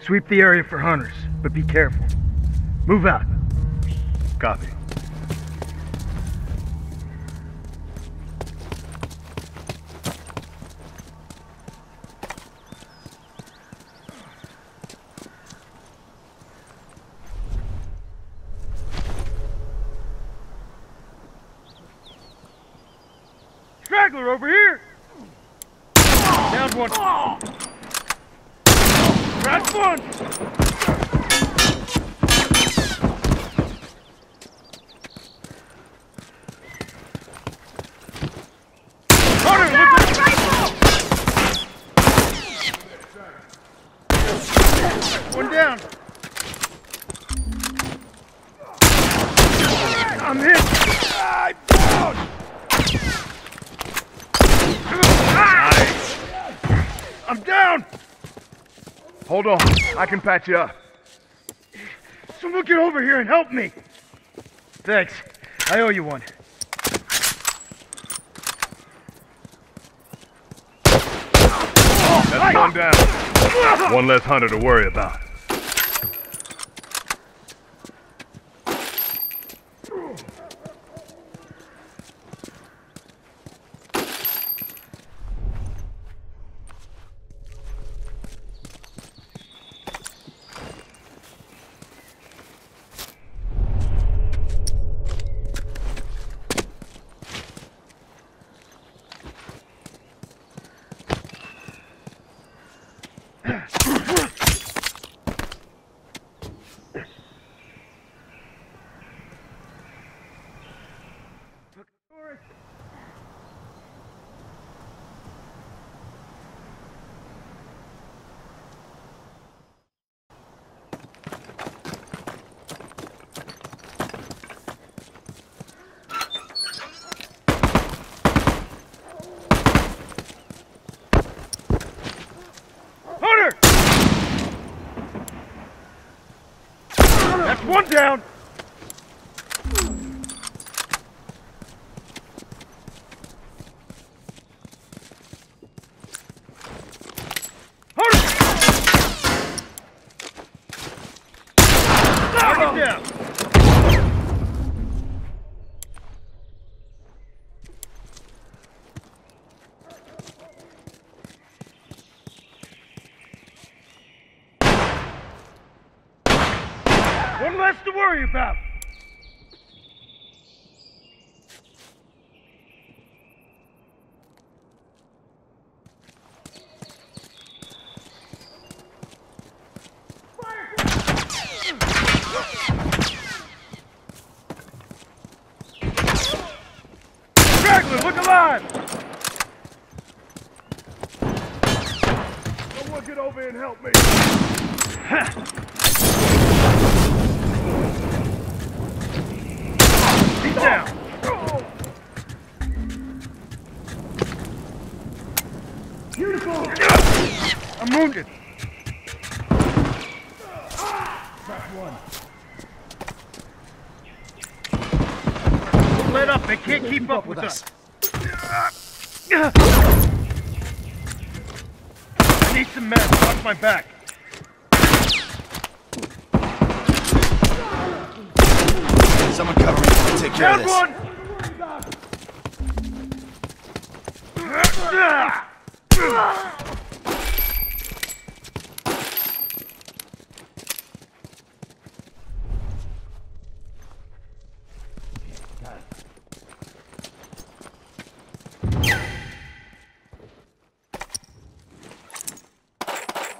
Sweep the area for hunters, but be careful. Move out. Copy. Straggler over here! Down one. That's one! Hunter, look out! One down. I'm hit. I'm down. I'm down. Hold on. I can patch you up. Someone get over here and help me. Thanks. I owe you one. That's one down. One less hunter to worry about. Hunter! That's one down. Hunter! Target down. One less to worry about. Straggler, look alive! Someone get over here and help me. He's down. I'm wounded. Don't Let up, they can't keep up with us. I need some meds, watch my back. Someone cover me. I'll take care of this.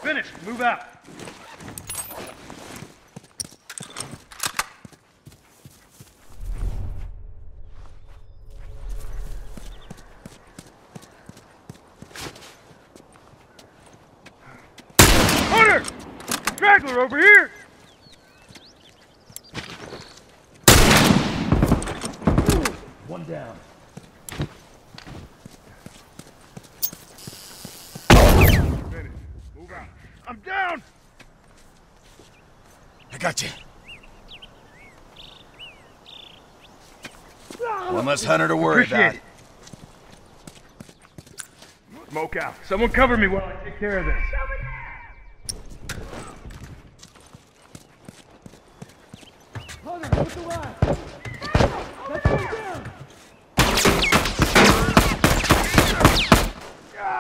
Finished. Move out. Gotcha. One less hunter to worry Appreciate about. It. Smoke out. Someone cover me while I take care of this.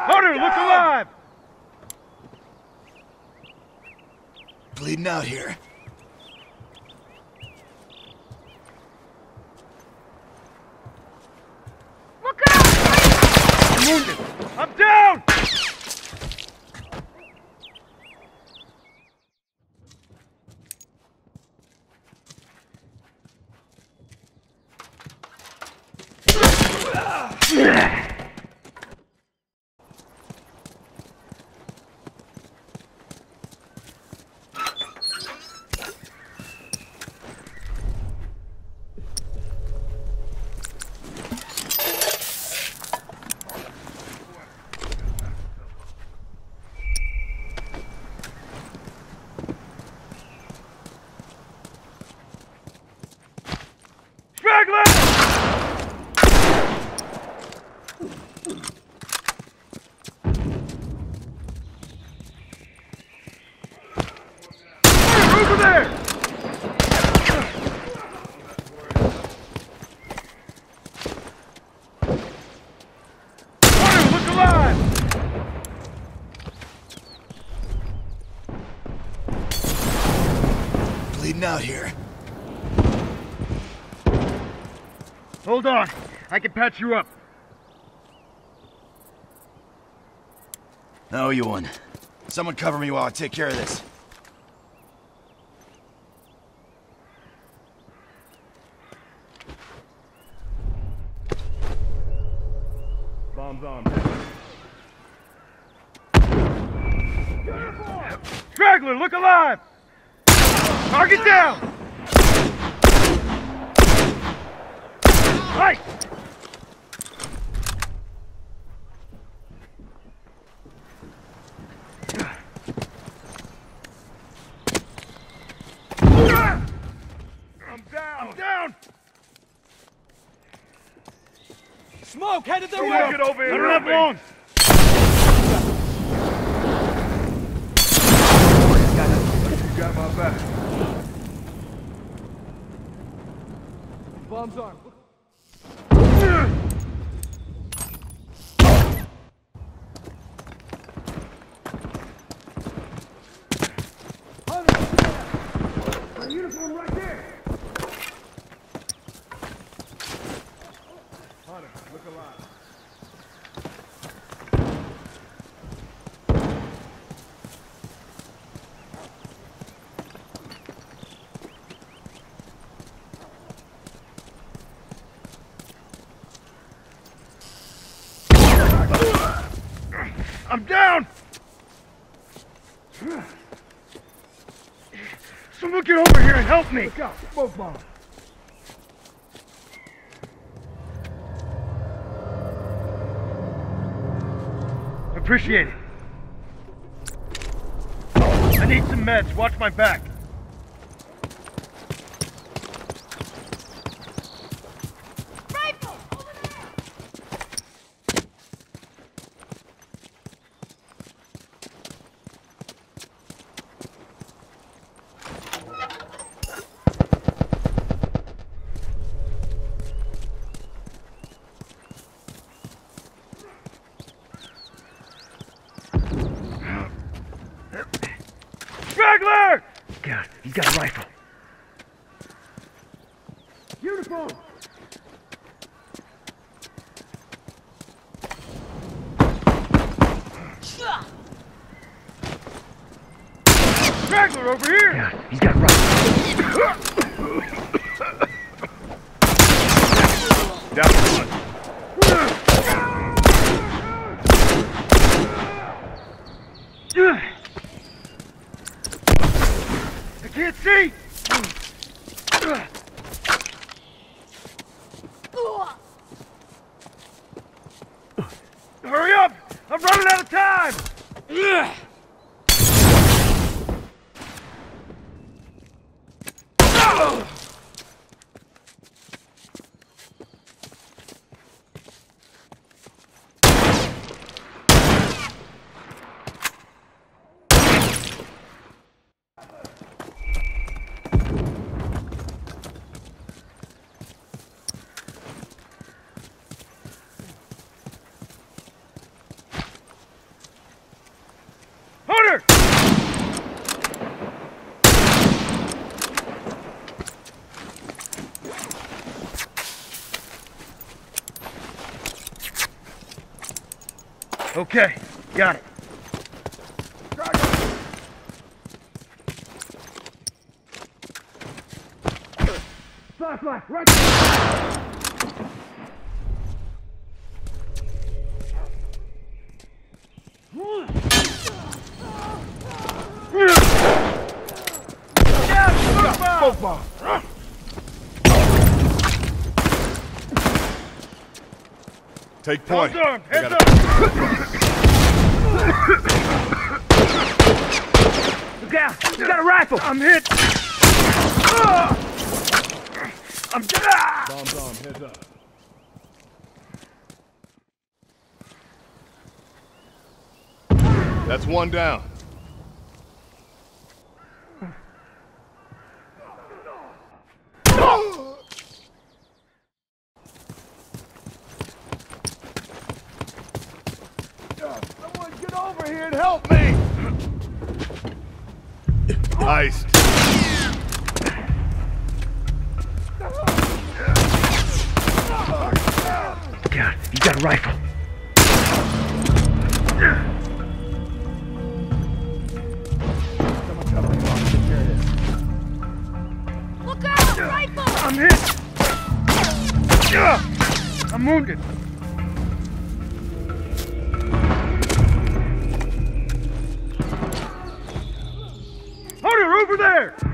Hunter, look alive! Bleeding out here. Straggler! Over there! Hunter, look alive! Out here. Hold on. I can patch you up. I owe you one. Someone cover me while I take care of this. Bombs on. Straggler, look alive! Target down! Right! I'm down! I'm down! Smoke headed their way! get over here. help me. long! You got my back. Bombs armed. Uniform right there! Hunter, look alive. I'm down! Someone get over here and help me! Look out, smoke bomb. Appreciate it. I need some meds. Watch my back. Rifle! Over there! Straggler! God, he's got a rifle. Uniform! Straggler over here! God, he's got a rifle. Down one. I can't see! Hurry up! Running out of time! Okay, got it. Flashlight, right Smoke. Take point. Arms armed, I heads up! Look out! You got a rifle! I'm hit! Ah! I'm ah! Bombs on, heads up. That's one down. Someone get over here and help me! Iced. God, you got a rifle. Look out! Rifle! I'm hit! I'm wounded! There!